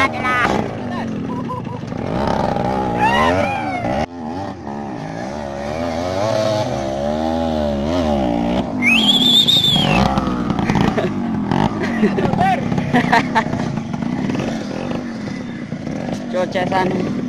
adalah Cuaca sana.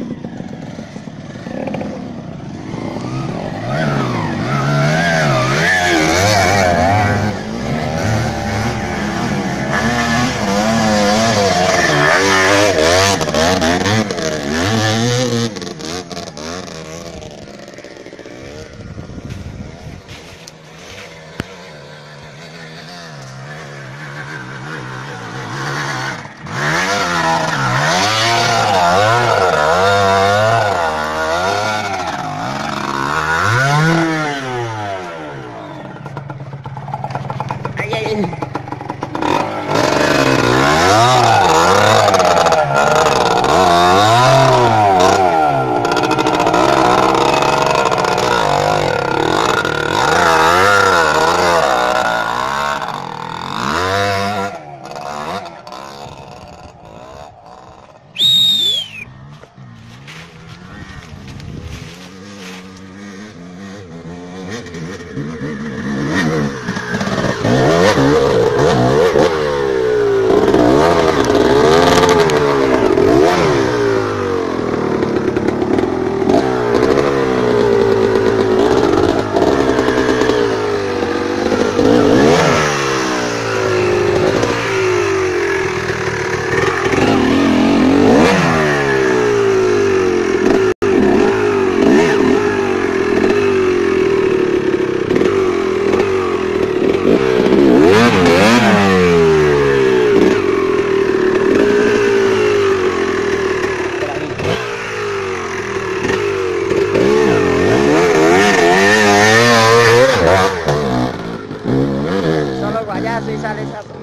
sale esa